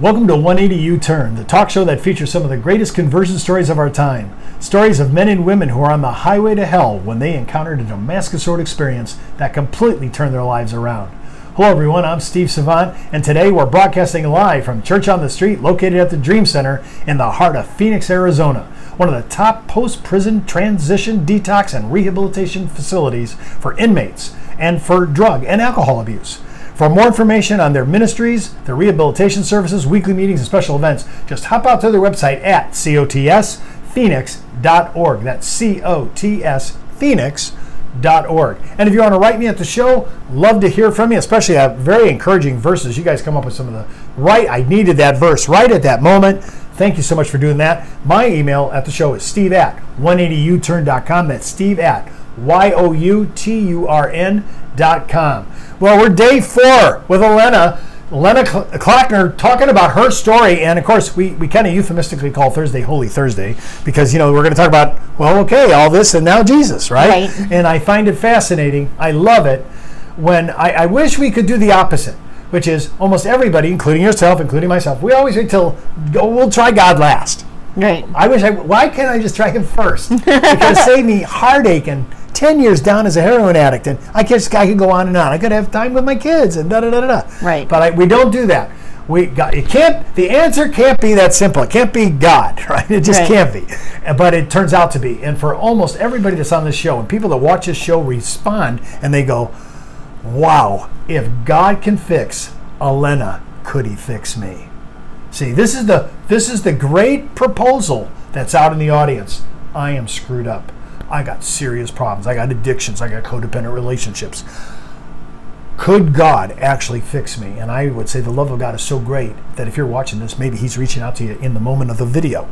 Welcome to 180 YouTurn, the talk show that features some of the greatest conversion stories of our time. Stories of men and women who are on the highway to hell when they encountered a Damascus Road experience that completely turned their lives around. Hello, everyone. I'm Steve Savant, and today we're broadcasting live from Church on the Street, located at the Dream Center in the heart of Phoenix, Arizona, one of the top post prison transition, detox, and rehabilitation facilities for inmates and for drug and alcohol abuse. For more information on their ministries, their rehabilitation services, weekly meetings, and special events, just hop out to their website at cotsphoenix.org. That's C O T S Phoenix.org. And if you want to write me at the show, love to hear from you, especially uh, very encouraging verses. You guys come up with some of the right, I needed that verse right at that moment. Thank you so much for doing that. My email at the show is steve at 180youturn.com. That's steve at Y O U T U R com. Well, we're day four with Elena. Elena Kloeckner talking about her story, and of course, we, we kind of euphemistically call Thursday Holy Thursday because you know we're going to talk about well, okay, all this and now Jesus, right? Right. And I find it fascinating. I love it when I, I wish we could do the opposite, which is almost everybody, including yourself, including myself, we always wait till oh, we'll try God last. Right. I wish I. Why can't I just try him first? Because save me heartache and ten years down as a heroin addict, and I guess I could go on and on. I could have time with my kids and da da da da. da. Right. But I, we don't do that. We got it can't. The answer can't be that simple. It can't be God, right? It just Right. can't be. But it turns out to be. And for almost everybody that's on this show, and people that watch this show respond, and they go, "Wow! If God can fix Elena, could He fix me?" See, this is the this is the great proposal that's out in the audience. I am screwed up. I got serious problems. I got addictions. I got codependent relationships. Could God actually fix me? And I would say the love of God is so great that if you're watching this, maybe He's reaching out to you in the moment of the video.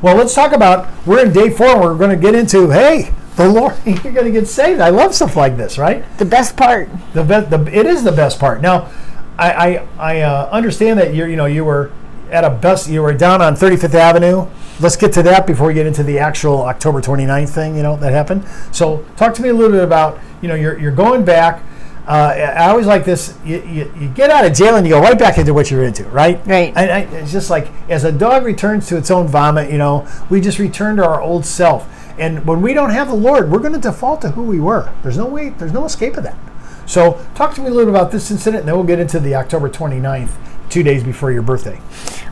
Well, let's talk about. We're in day four. And we're going to get into. Hey, the Lord, you're going to get saved. I love stuff like this, right? The best part. The, be- the it is the best part. Now, I I, I uh, understand that you're you know you were at a bus you were down on 35th Avenue. Let's get to that before we get into the actual October 29th thing. You know that happened. So talk to me a little bit about you know you're you're going back. Uh, I always like this. You, you, you get out of jail and you go right back into what you're into, right? Right. And I, it's just like as a dog returns to its own vomit, you know, we just return to our old self. And when we don't have the Lord, we're going to default to who we were. There's no way. There's no escape of that. So talk to me a little bit about this incident, and then we'll get into the October 29th, two days before your birthday.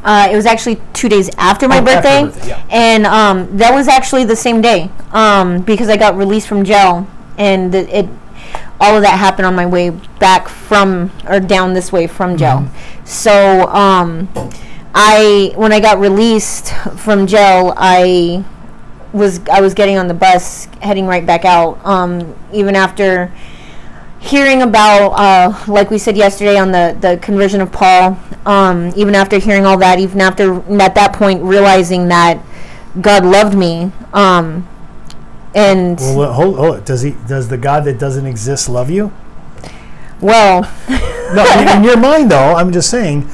Uh, it was actually two days after my Oh, birthday, your birthday, yeah. and um, that was actually the same day um, because I got released from jail, and the, it all of that happened on my way back from or down this way from jail. Mm-hmm. So um, I when I got released from jail, I was I was getting on the bus heading right back out. Um, even after hearing about, uh, like we said yesterday on the, the conversion of Paul, um, even after hearing all that, even after at that point realizing that God loved me, um, and Well, hold, hold. Does he? Does the God that doesn't exist love you? well, No, in, in your mind, though. I'm just saying.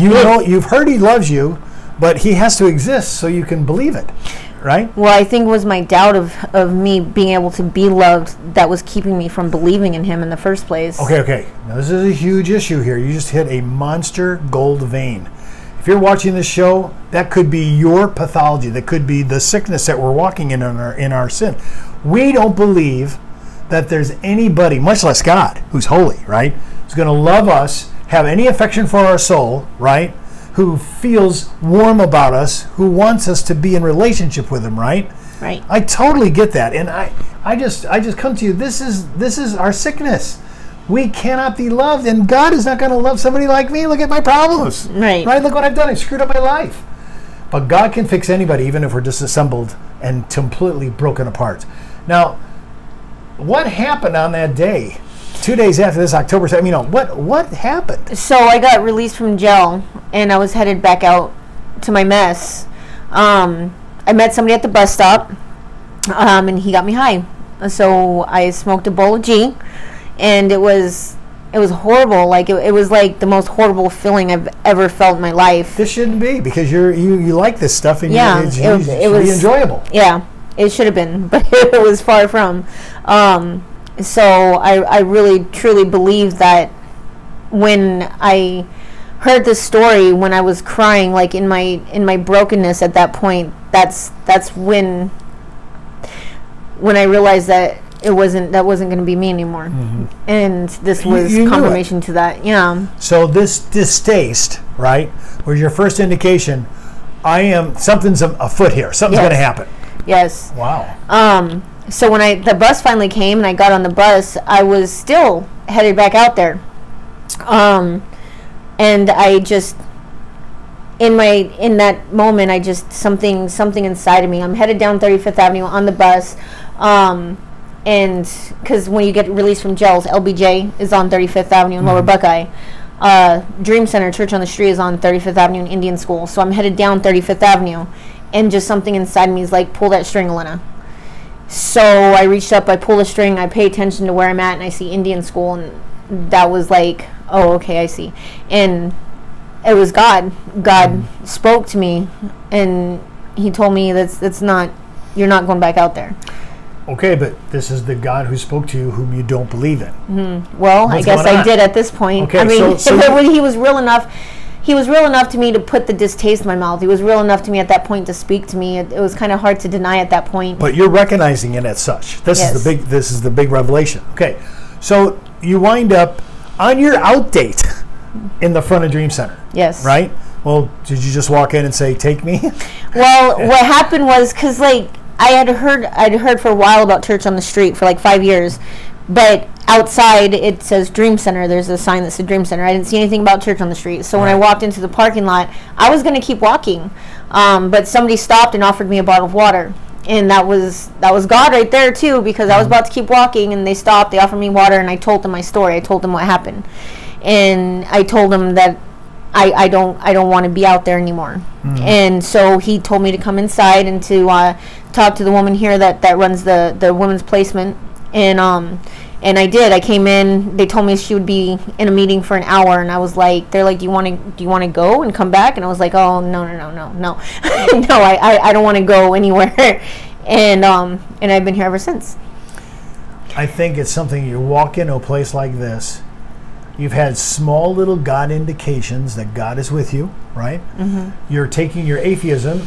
You know, you've heard He loves you, but He has to exist so you can believe it, right? well, I think it was my doubt of, of me being able to be loved that was keeping me from believing in Him in the first place. Okay, okay. Now this is a huge issue here. You just hit a monster gold vein. If you're watching this show, that could be your pathology. That could be the sickness that we're walking in in our, in our sin. We don't believe that there's anybody, much less God, who's holy, right? Who's going to love us, have any affection for our soul, right? Who feels warm about us, who wants us to be in relationship with him, right? Right. I totally get that, and I, I just, I just come to you. This is, this is our sickness. We cannot be loved, and God is not going to love somebody like me. Look at my problems. Right. Right. Look what I've done. I screwed up my life. But God can fix anybody, even if we're disassembled and completely broken apart. Now, what happened on that day? Two days after this, October 7th, you know, what, what happened? So I got released from jail, and I was headed back out to my mess. Um, I met somebody at the bus stop, um, and he got me high. So I smoked a bowl of G, and it was it was horrible. Like it, it was like the most horrible feeling I've ever felt in my life. This shouldn't be because you're you, you like this stuff and Yeah, you, it's, it- it, it was- enjoyable. Yeah, it should have been, but it was far from. Um, so I, I really truly believe that when I heard the story when I was crying, like in my in my brokenness at that point, that's that's when when I realized that it wasn't that wasn't going to be me anymore, and this Mm-hmm. You- was you it. confirmation to that. Yeah, So this distaste, right, was your first indication. I am something's a- afoot here. Something's Yes. going to happen. yes. Wow. Um, so when I the bus finally came and I got on the bus, I was still headed back out there. Um, and I just in my in that moment, I just something something inside of me. I'm headed down 35th Avenue on the bus. Um, and because when you get released from jails, LBJ is on 35th Avenue in Lower Buckeye. Uh, Dream Center Church on the Street is on 35th Avenue in Indian School. So I'm headed down 35th Avenue, and just something inside me is like, pull that string, Elena. So I reached up, I pulled a string, I pay attention to where I'm at, and I see Indian School, and that was like, oh, okay, I see. And it was God. God mm-hmm. spoke to me, and He told me that's that's not, you're not going back out there. Okay, but this is the God who spoke to you, whom you don't believe in. Mm-hmm. Well, What's I guess I did at this point. Okay, I mean, so- so if it he was real enough. He was real enough to me to put the distaste in my mouth. He was real enough to me at that point to speak to me. It, it was kind of hard to deny at that point. But you're recognizing it as such. This is the big. This is the big revelation. Okay, so you wind up on your out date in the front of Dream Center, yes. right? Well, did you just walk in and say, "Take me"? Well, what happened was because like I had heard I'd heard for a while about Church on the Street for like five years, but outside it says Dream Center. There's a sign that said Dream Center. I didn't see anything about Church on the Street. So when I walked into the parking lot, I was going to keep walking, um, but somebody stopped and offered me a bottle of water. And that was that was God right there too, because I was about to keep walking, and they stopped. They offered me water, and I told them my story. I told them what happened, and I told them that I, I don't I don't want to be out there anymore. And so he told me to come inside and to uh, talk to the woman here that, that runs the, the women's placement. And um and I did. I came in. They told me she would be in a meeting for an hour, and I was like, "They're like, do you want to do you want to go and come back?" And I was like, "Oh no no no no no no I, I, I don't want to go anywhere." and um and I've been here ever since. I think it's something you walk into a place like this. You've had small little God indications that God is with you, right? Mm-hmm. You're taking your atheism,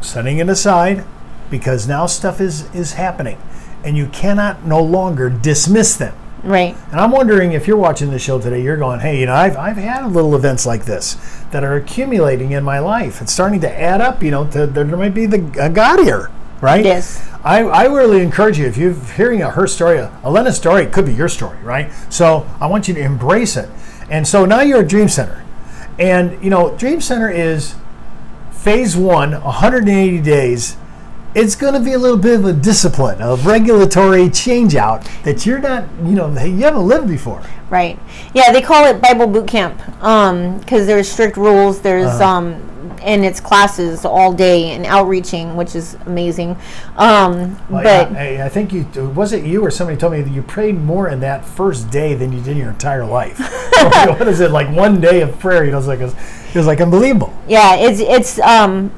setting it aside, because now stuff is is happening, and you cannot no longer dismiss them. Right. And I'm wondering if you're watching the show today, you're going, hey, you know, I've, I've had little events like this that are accumulating in my life. It's starting to add up, you know, to, there might be the a God here, right? Yes. I, I really encourage you, if you're hearing a, her story, a Elena's story, it could be your story, right? So I want you to embrace it. And so now you're at Dream Center. And, you know, Dream Center is phase one, 180 days. It's going to be a little bit of a discipline, of regulatory change out that you're not, you know, you haven't lived before. Right. Yeah, they call it Bible boot camp because there's strict rules. There's Uh-huh. um, and it's classes all day and outreaching, which is amazing. Um, Well, but I, I think you was it you or somebody told me that you prayed more in that first day than you did in your entire life. what is it like one day of prayer? You know, it's like it was like unbelievable. yeah, it's it's um,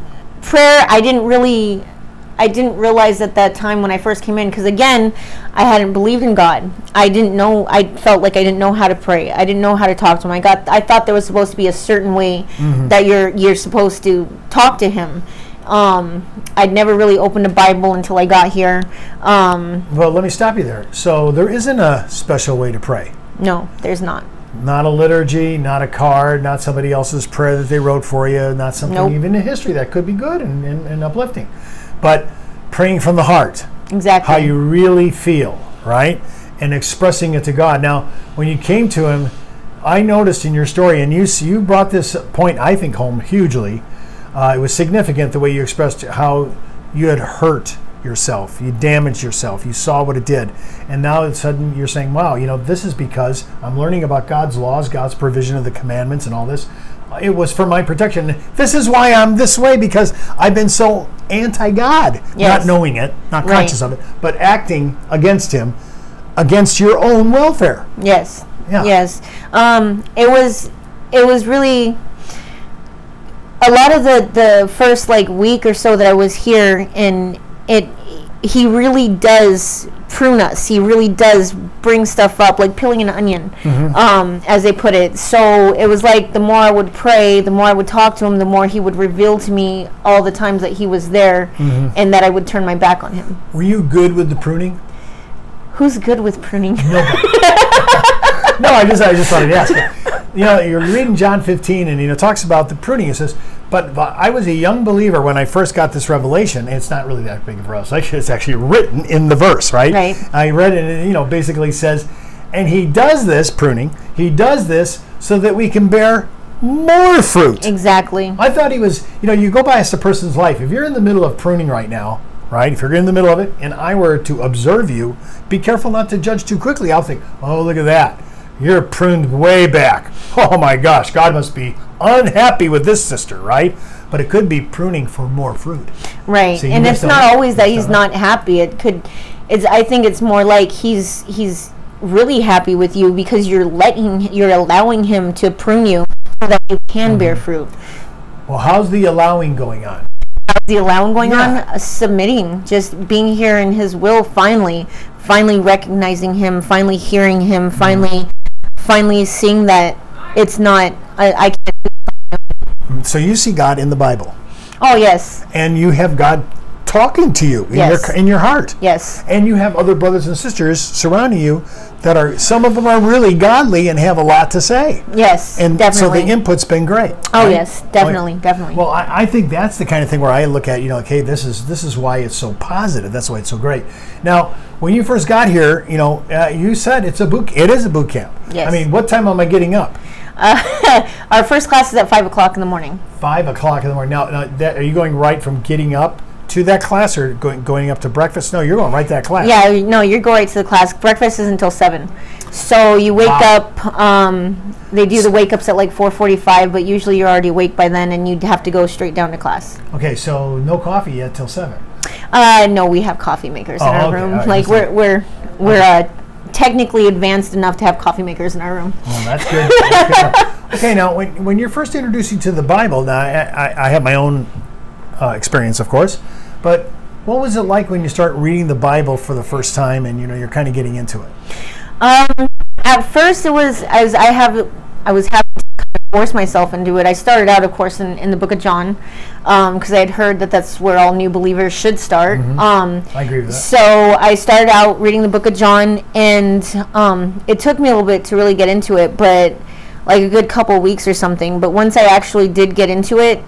prayer. I didn't really. I didn't realize at that time when I first came in because again, I hadn't believed in God. I didn't know. I felt like I didn't know how to pray. I didn't know how to talk to him. I got. I thought there was supposed to be a certain way that you're you're supposed to talk to him. Um, I'd never really opened a Bible until I got here. Um, Well, let me stop you there. So there isn't a special way to pray. no, there's not. Not a liturgy, not a card, not somebody else's prayer that they wrote for you, not something Nope. even in history that could be good and, and, and uplifting. But praying from the heart, Exactly. how you really feel, right? And expressing it to God. Now, when you came to Him, I noticed in your story, and you you brought this point, I think, home hugely. Uh, it was significant the way you expressed how you had hurt yourself, you damaged yourself, you saw what it did, and now all of a sudden you're saying, "Wow, you know, this is because I'm learning about God's laws, God's provision of the commandments, and all this." It was for my protection. This is why I'm this way because I've been so anti-God, Yes. not knowing it, not Right. conscious of it, but acting against Him, against your own welfare. Yes. Yeah. Yes. Um, it was. It was really. A lot of the the first like week or so that I was here, and it he really does prune us. He really does bring stuff up, like peeling an onion, Mm-hmm. um, as they put it. So it was like the more I would pray, the more I would talk to him, the more he would reveal to me all the times that he was there, Mm-hmm. and that I would turn my back on him. Were you good with the pruning? Who's good with pruning? No, I just I just thought I'd ask. You know, you're reading John 15, and you know talks about the pruning. It says, but, but I was a young believer when I first got this revelation. and It's not really that big of a revelation. It's actually written in the verse, right? Right. I read it, and you know, basically says, and he does this pruning. He does this so that we can bear more fruit. exactly. I thought he was, you know, you go by a person's life. If you're in the middle of pruning right now, right? If you're in the middle of it and I were to observe you, be careful not to judge too quickly. I'll think, oh, look at that. You're pruned way back. Oh my gosh, God must be unhappy with this sister, right? But it could be pruning for more fruit. Right. So and it's not always that he's not happy. It could it's I think it's more like he's he's really happy with you because you're letting you're allowing him to prune you so that you can bear Mm-hmm. fruit. Well, how's the allowing going on? How's the allowing going Yeah. on, uh, submitting, just being here in his will finally, finally recognizing him, finally hearing him, finally finally seeing that it's not I, I can't So you see God in the Bible, Oh yes. and you have God talking to you in Yes. your in your heart. Yes. and you have other brothers and sisters surrounding you that are some of them are really godly and have a lot to say Yes. and definitely. so the input's been great oh right? yes, definitely, definitely. well I, I think that's the kind of thing where i look at you know like hey this is this is why it's so positive that's why it's so great now when you first got here you know uh, you said it's a boot it is a boot camp Yes. i mean what time am i getting up Our first class is at five o'clock in the morning. five o'clock in the morning now, now that, are you going right from getting up to that class or going, going up to breakfast no you're going right to that class Yeah, no, you go right to the class. Breakfast is until seven, so you wake Wow. up. Um, they do the wake ups at like four forty-five, but usually you're already awake by then, and you'd have to go straight down to class. okay so no coffee yet till seven Uh, no, we have coffee makers in Oh, our okay, room. right, like we're we're we're uh, technically advanced enough to have coffee makers in our room. Well, that's good. That's good. okay, now when, when you're first introducing to the Bible, now I, I, I have my own uh, experience, of course, but what was it like when you start reading the Bible for the first time and you know you're kind of getting into it? Um, at first, it was as I have I was having to kind of force myself into it. I started out, of course, in, in the Book of John because I had heard that that's where all new believers should start. Um, I agree with that. So I started out reading the Book of John, and um, it took me a little bit to really get into it, but like a good couple weeks or something. But once I actually did get into it,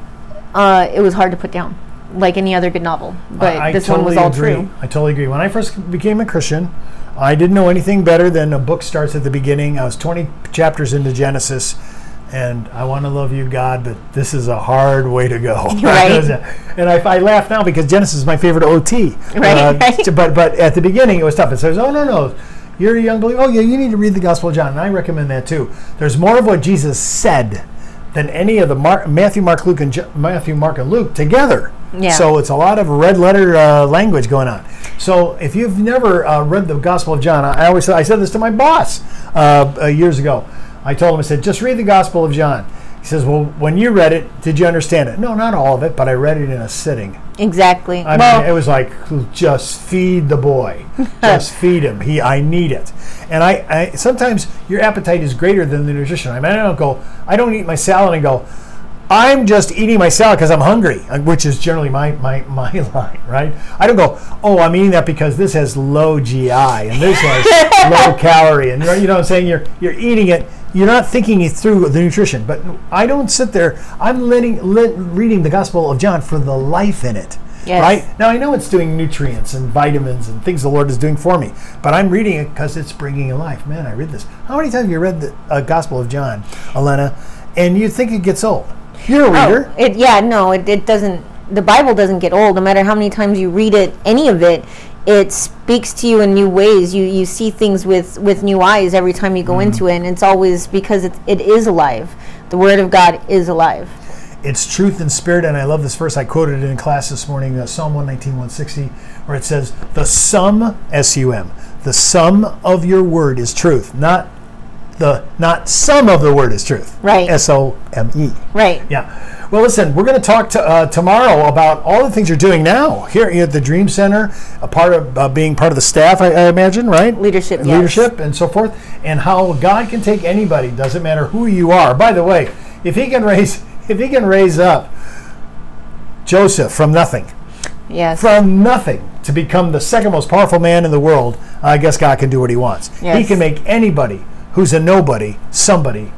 uh, it was hard to put down, like any other good novel. But I, I this totally one was all agree. true. I totally agree. When I first became a Christian, I didn't know anything better than a book starts at the beginning. I was 20 chapters into Genesis, and I want to love you, God, but this is a hard way to go. Right. and I, I laugh now because Genesis is my favorite OT. Right, right. But but at the beginning it was tough. It says, oh no no. You're a young believer. Oh, yeah, you need to read the Gospel of John, and I recommend that too. There's more of what Jesus said than any of the Mar- Matthew, Mark, Luke, and Jo- Matthew, Mark, and Luke together. Yeah. So it's a lot of red letter uh, language going on. So if you've never uh, read the Gospel of John, I, I always I said this to my boss uh, uh, years ago. I told him I said just read the Gospel of John. He says, well, when you read it, did you understand it? No, not all of it, but I read it in a sitting. Exactly. I well, mean, it was like just feed the boy, just feed him. He, I need it. And I, I, sometimes your appetite is greater than the nutrition. I mean, I don't go, I don't eat my salad and go, I'm just eating my salad because I'm hungry, which is generally my, my, my line, right? I don't go, oh, I'm eating that because this has low GI and this has low calorie, and you know what I'm saying? You're you're eating it. You're not thinking it through the nutrition. But I don't sit there. I'm letting, let, reading the Gospel of John for the life in it. Yes. Right now, I know it's doing nutrients and vitamins and things the Lord is doing for me, but I'm reading it because it's bringing life. Man, I read this. How many times have you read the uh, Gospel of John, Elena, and you think it gets old? You're a reader. Oh, it yeah, no, it, it doesn't. The Bible doesn't get old. No matter how many times you read it, any of it, it speaks to you in new ways. You you see things with with new eyes every time you go Mm-hmm. into it, and it's always because it it is alive. The Word of God is alive. It's truth and spirit, and I love this verse. I quoted it in class this morning, uh, Psalm 119, 160, where it says, The sum, S U M, the sum of your word is truth. Not the not some of the word is truth. Right. S O M E. Right. Yeah. Well, listen, we're going to talk to, uh, tomorrow about all the things you're doing now here at the Dream Center, a part of uh, being part of the staff, I, I imagine, right? Leadership, yes. leadership, and so forth, and how God can take anybody. Doesn't matter who you are. By the way, if He can raise, if He can raise up Joseph from nothing, Yes. from nothing to become the second most powerful man in the world, I guess God can do what He wants. He can make anybody who's a nobody somebody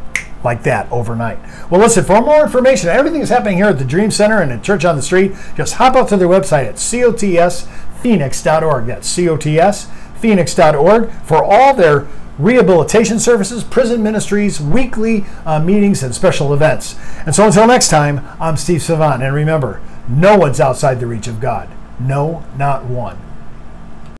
like that overnight. Well, listen, for more information, everything that's happening here at the Dream Center and at Church on the Street, just hop out to their website at cotsphoenix.org. That's cotsphoenix.org for all their rehabilitation services, prison ministries, weekly uh, meetings, and special events. And so until next time, I'm Steve Savant, and remember, no one's outside the reach of God. No, not one.